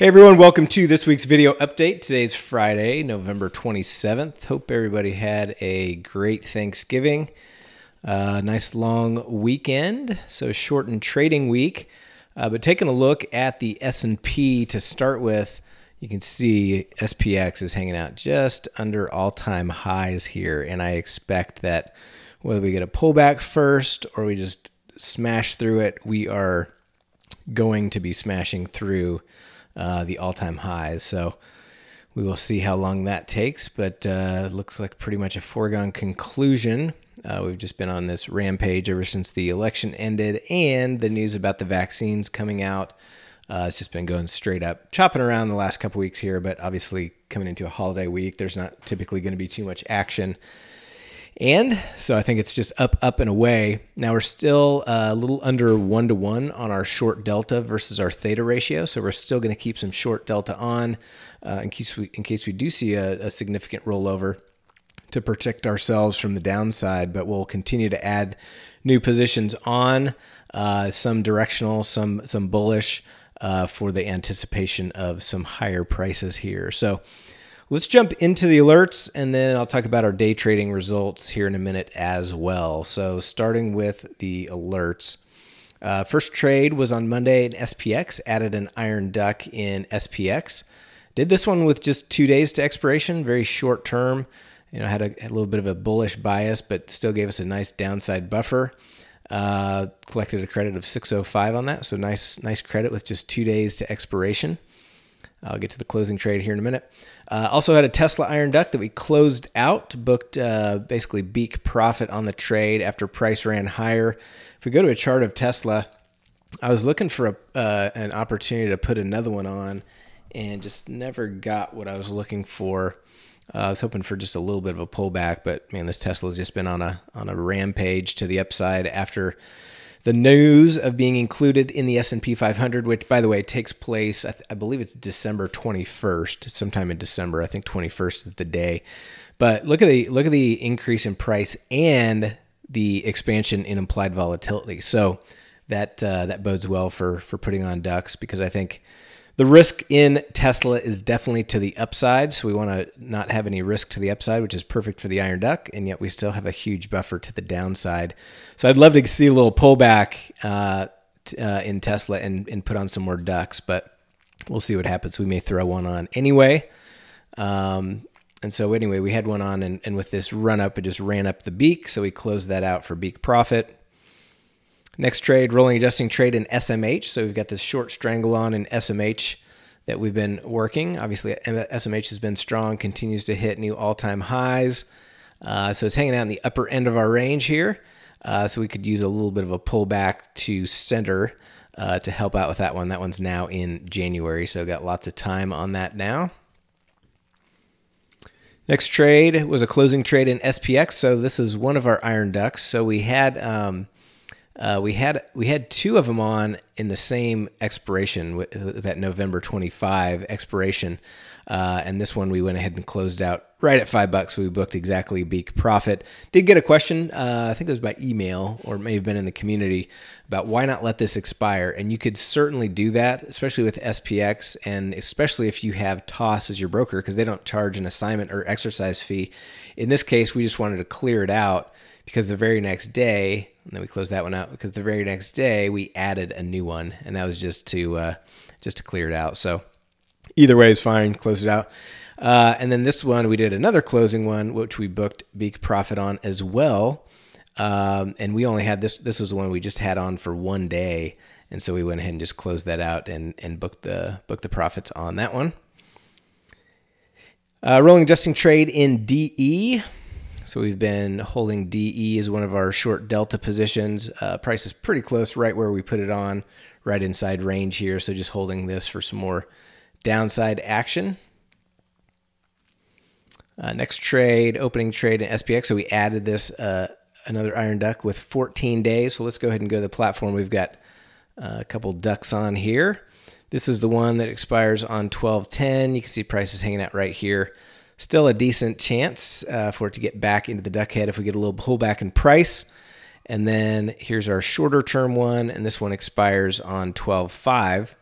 Hey everyone, welcome to this week's video update. Today's Friday, November 27th. Hope everybody had a great Thanksgiving. Uh, nice long weekend, so shortened trading week. Uh, but taking a look at the S&P to start with, you can see SPX is hanging out just under all-time highs here, and I expect that whether we get a pullback first or we just smash through it, we are going to be smashing through uh, the all-time highs. So we will see how long that takes, but uh, looks like pretty much a foregone conclusion. Uh, we've just been on this rampage ever since the election ended, and the news about the vaccines coming out. Uh, it's just been going straight up, chopping around the last couple weeks here, but obviously coming into a holiday week, there's not typically going to be too much action. And so I think it's just up, up and away. Now we're still uh, a little under one to one on our short delta versus our theta ratio. So we're still going to keep some short delta on uh, in case we in case we do see a, a significant rollover to protect ourselves from the downside. But we'll continue to add new positions on uh, some directional, some some bullish uh, for the anticipation of some higher prices here. So Let's jump into the alerts and then I'll talk about our day trading results here in a minute as well. So, starting with the alerts. Uh, first trade was on Monday in SPX, added an iron duck in SPX. Did this one with just two days to expiration, very short term. You know, had a, had a little bit of a bullish bias, but still gave us a nice downside buffer. Uh, collected a credit of 605 on that, so nice, nice credit with just two days to expiration. I'll get to the closing trade here in a minute. Uh, also had a Tesla iron duck that we closed out, booked uh, basically beak profit on the trade after price ran higher. If we go to a chart of Tesla, I was looking for a, uh, an opportunity to put another one on and just never got what I was looking for. Uh, I was hoping for just a little bit of a pullback, but man, this Tesla's just been on a on a rampage to the upside after the news of being included in the S&P 500, which by the way takes place, I, th- I, believe it's December 21st, sometime in December. I think 21st is the day. But look at the look at the increase in price and the expansion in implied volatility. So that uh, that bodes well for for putting on ducks because I think the risk in Tesla is definitely to the upside. So we want to not have any risk to the upside, which is perfect for the Iron Duck. And yet we still have a huge buffer to the downside. So I'd love to see a little pullback uh, uh, in Tesla and, and put on some more ducks, but we'll see what happens. We may throw one on anyway. Um, and so anyway, we had one on, and, and with this run up, it just ran up the beak. So we closed that out for beak profit. Next trade, rolling adjusting trade in SMH. So we've got this short strangle on in SMH that we've been working. Obviously, SMH has been strong, continues to hit new all time highs. Uh, so it's hanging out in the upper end of our range here. Uh, so we could use a little bit of a pullback to center uh, to help out with that one. That one's now in January, so got lots of time on that now. Next trade was a closing trade in SPX. So this is one of our iron ducks. So we had um, uh, we had we had two of them on in the same expiration, that November 25 expiration, uh, and this one we went ahead and closed out right at five bucks. We booked exactly a beak profit. Did get a question, uh, I think it was by email or it may have been in the community about why not let this expire, and you could certainly do that, especially with SPX, and especially if you have Toss as your broker because they don't charge an assignment or exercise fee. In this case, we just wanted to clear it out because the very next day, and then we closed that one out because the very next day we added a new one, and that was just to uh, just to clear it out. So either way is fine. Close it out. Uh, and then this one, we did another closing one, which we booked big profit on as well. Um, and we only had this. This was the one we just had on for one day, and so we went ahead and just closed that out and and booked the booked the profits on that one. Uh, rolling adjusting trade in DE. So we've been holding DE as one of our short delta positions. Uh, price is pretty close, right where we put it on, right inside range here. So just holding this for some more downside action. Uh, next trade, opening trade in SPX. So we added this uh, another iron duck with 14 days. So let's go ahead and go to the platform. We've got uh, a couple ducks on here. This is the one that expires on 1210. You can see prices hanging out right here still a decent chance uh, for it to get back into the duck head if we get a little pullback in price. And then here's our shorter term one, and this one expires on 12.5.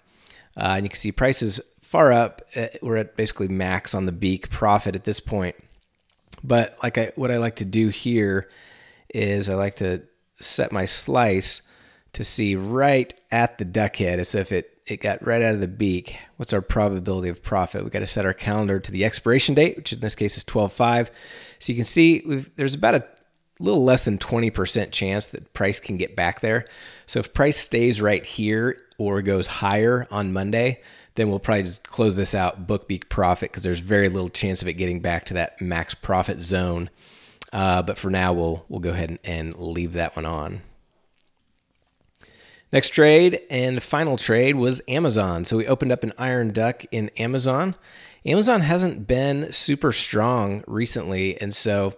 Uh, and you can see prices far up. Uh, we're at basically max on the beak profit at this point. But like I, what I like to do here is I like to set my slice to see right at the duck head as if it, it got right out of the beak. What's our probability of profit? We got to set our calendar to the expiration date, which in this case is 12.5. So you can see there's about a little less than 20% chance that price can get back there. So if price stays right here or goes higher on Monday, then we'll probably just close this out, book beak profit, because there's very little chance of it getting back to that max profit zone. Uh, but for now, we'll we'll go ahead and, and leave that one on. Next trade and final trade was Amazon. So we opened up an iron duck in Amazon. Amazon hasn't been super strong recently, and so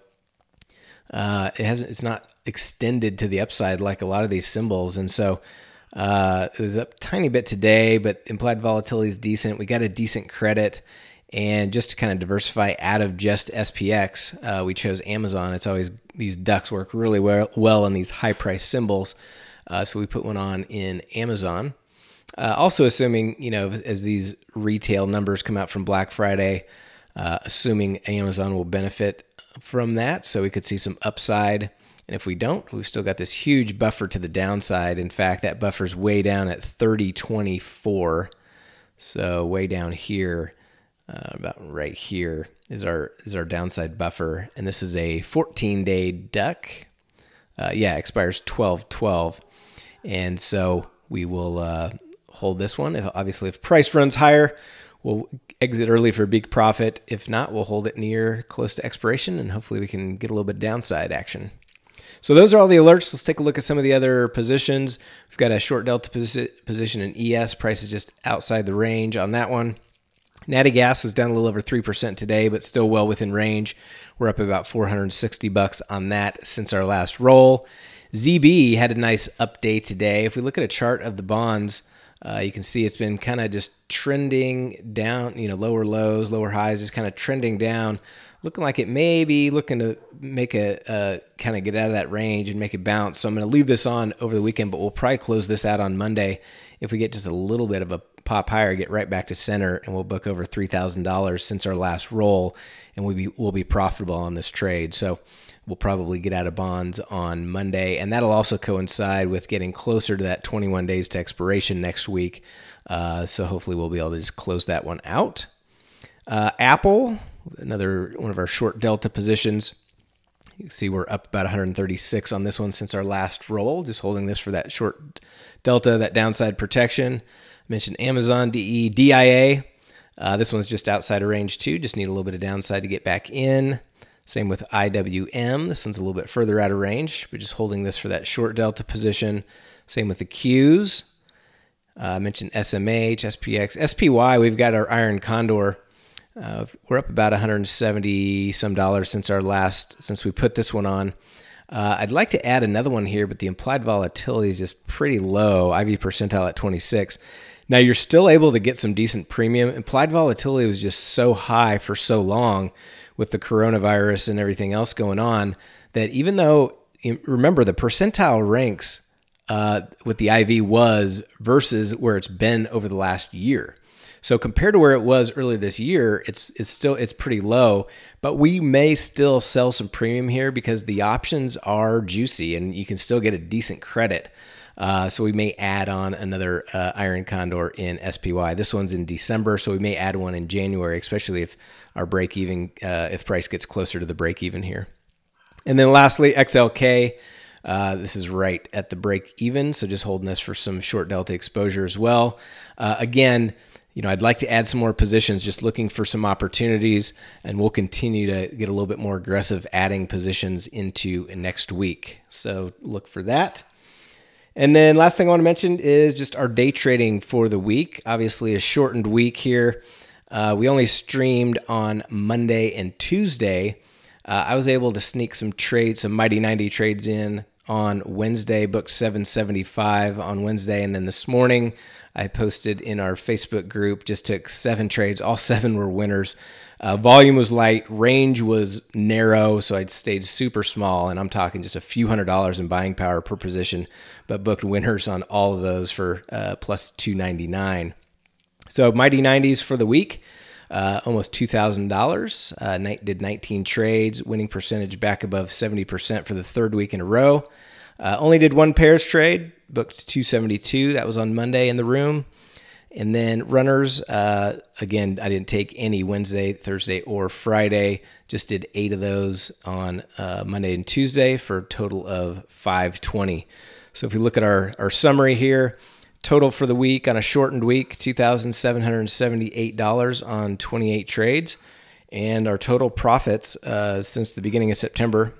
uh, it hasn't. It's not extended to the upside like a lot of these symbols, and so uh, it was up a tiny bit today, but implied volatility is decent. We got a decent credit. And just to kind of diversify out of just SPX, uh, we chose Amazon. It's always these ducks work really well, well in these high price symbols. Uh, so we put one on in Amazon. Uh, also, assuming, you know, as these retail numbers come out from Black Friday, uh, assuming Amazon will benefit from that. So we could see some upside and if we don't, we've still got this huge buffer to the downside. In fact, that buffer's way down at 3024. So way down here, uh, about right here is our is our downside buffer. And this is a 14-day duck. Uh, yeah, expires 1212. And so we will uh, hold this one. If, obviously, if price runs higher, we'll exit early for a big profit. If not, we'll hold it near close to expiration, and hopefully we can get a little bit of downside action. So those are all the alerts. Let's take a look at some of the other positions. We've got a short delta position in ES. Price is just outside the range on that one. Natty gas was down a little over 3% today, but still well within range. We're up about 460 bucks on that since our last roll. ZB had a nice update today. If we look at a chart of the bonds, uh, you can see it's been kind of just trending down, you know, lower lows, lower highs, just kind of trending down looking like it may be looking to make a uh, kind of get out of that range and make it bounce. So I'm going to leave this on over the weekend, but we'll probably close this out on Monday. If we get just a little bit of a pop higher, get right back to center, and we'll book over three thousand dollars since our last roll, and we'll be we'll be profitable on this trade. So we'll probably get out of bonds on Monday, and that'll also coincide with getting closer to that 21 days to expiration next week. Uh, so hopefully we'll be able to just close that one out. Uh, Apple another one of our short delta positions. You can see we're up about 136 on this one since our last roll, just holding this for that short delta, that downside protection. I mentioned Amazon, DE, DIA. Uh, this one's just outside of range too, just need a little bit of downside to get back in. Same with IWM. This one's a little bit further out of range, but just holding this for that short delta position. Same with the Qs. Uh, I mentioned SMH, SPX, SPY. We've got our Iron Condor uh, we're up about 170 some dollars since our last since we put this one on. Uh, I'd like to add another one here, but the implied volatility is just pretty low. IV percentile at 26. Now you're still able to get some decent premium. Implied volatility was just so high for so long with the coronavirus and everything else going on that even though remember the percentile ranks uh, with the IV was versus where it's been over the last year. So compared to where it was earlier this year, it's it's still it's pretty low, but we may still sell some premium here because the options are juicy and you can still get a decent credit. Uh, so we may add on another uh, Iron Condor in SPY. This one's in December, so we may add one in January, especially if our break even, uh, if price gets closer to the break even here. And then lastly, XLK. Uh, this is right at the break even, so just holding this for some short delta exposure as well. Uh, again, you know, I'd like to add some more positions, just looking for some opportunities, and we'll continue to get a little bit more aggressive adding positions into next week. So look for that. And then last thing I want to mention is just our day trading for the week. Obviously, a shortened week here. Uh, we only streamed on Monday and Tuesday. Uh, I was able to sneak some trades, some Mighty 90 trades in on Wednesday, booked 775 on Wednesday, and then this morning I posted in our Facebook group. Just took seven trades. All seven were winners. Uh, volume was light. Range was narrow, so I'd stayed super small. And I'm talking just a few hundred dollars in buying power per position, but booked winners on all of those for uh, plus 299. So Mighty 90s for the week. Uh, almost $2,000. Uh, did 19 trades, winning percentage back above 70% for the third week in a row. Uh, only did one pairs trade, booked 272. That was on Monday in the room. And then runners, uh, again, I didn't take any Wednesday, Thursday, or Friday. Just did eight of those on uh, Monday and Tuesday for a total of 520. So if we look at our, our summary here, total for the week on a shortened week, $2,778 on 28 trades. And our total profits uh, since the beginning of September,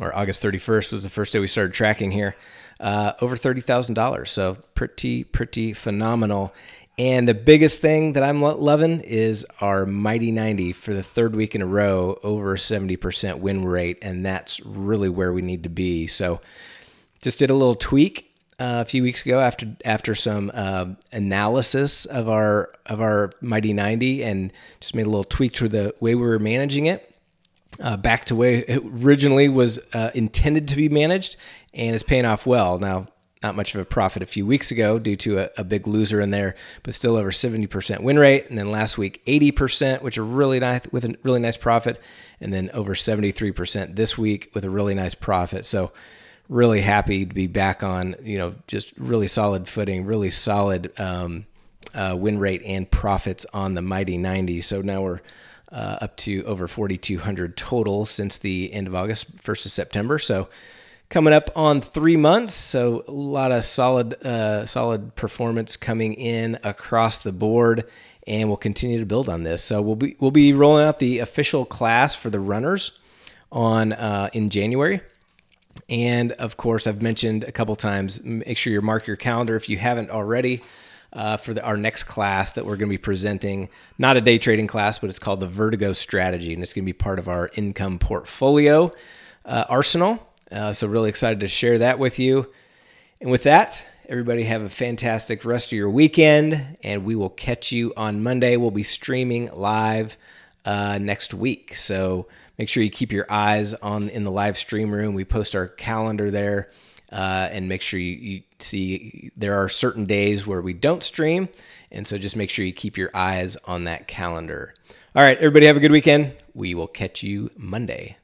or August 31st was the first day we started tracking here, uh, over $30,000. So pretty, pretty phenomenal. And the biggest thing that I'm loving is our Mighty 90 for the third week in a row, over 70% win rate. And that's really where we need to be. So just did a little tweak uh, a few weeks ago after after some uh, analysis of our of our Mighty 90 and just made a little tweak to the way we were managing it uh, back to way it originally was uh, intended to be managed and is paying off well. Now not much of a profit a few weeks ago due to a, a big loser in there but still over 70% win rate. And then last week 80% which are really nice with a really nice profit. And then over 73% this week with a really nice profit. So really happy to be back on, you know, just really solid footing, really solid um, uh, win rate and profits on the Mighty 90. So now we're uh, up to over 4,200 total since the end of August, 1st of September. So coming up on three months. So a lot of solid, uh, solid performance coming in across the board. And we'll continue to build on this. So we'll be we'll be rolling out the official class for the runners on uh, in January. And of course, I've mentioned a couple times, make sure you mark your calendar if you haven't already. Uh, for the, our next class that we're going to be presenting, not a day trading class, but it's called the Vertigo Strategy, and it's going to be part of our income portfolio uh, arsenal. Uh, so, really excited to share that with you. And with that, everybody have a fantastic rest of your weekend, and we will catch you on Monday. We'll be streaming live uh, next week. So, Make sure you keep your eyes on in the live stream room. We post our calendar there. Uh, and make sure you, you, see there are certain days where we don't stream. And so just make sure you keep your eyes on that calendar. All right, everybody have a good weekend. We will catch you Monday.